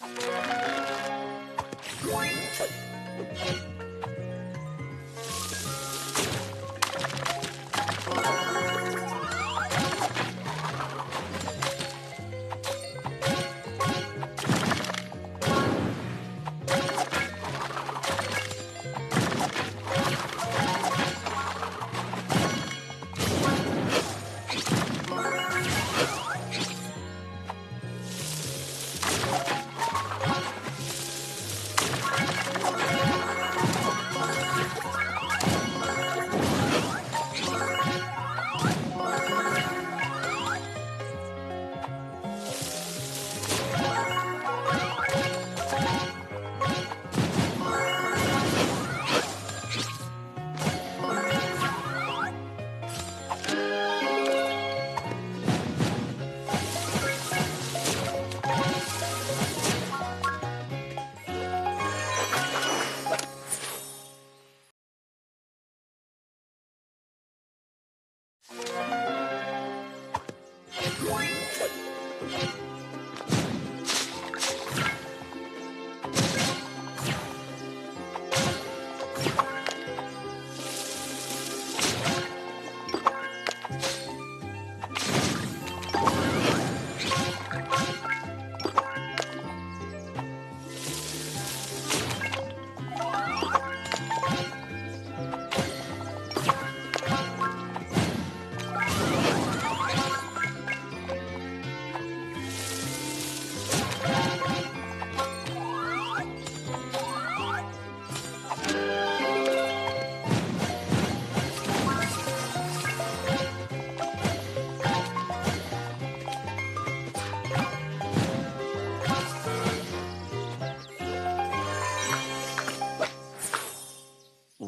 Thank you.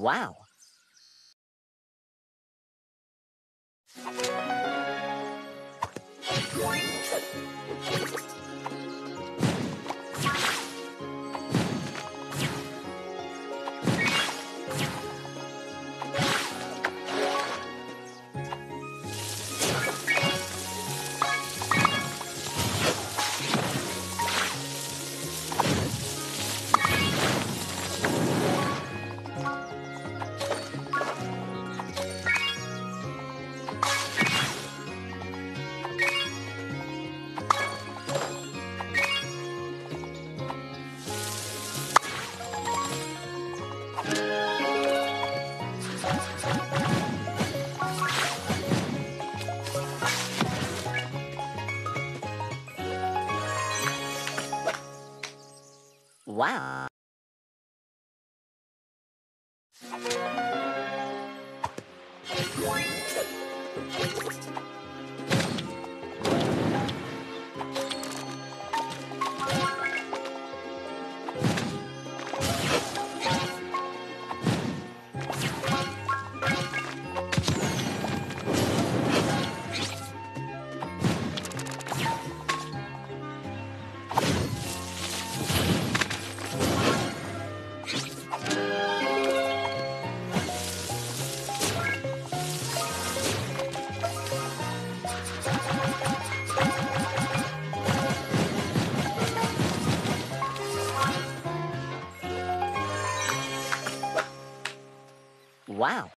Wow. Wow. Wow.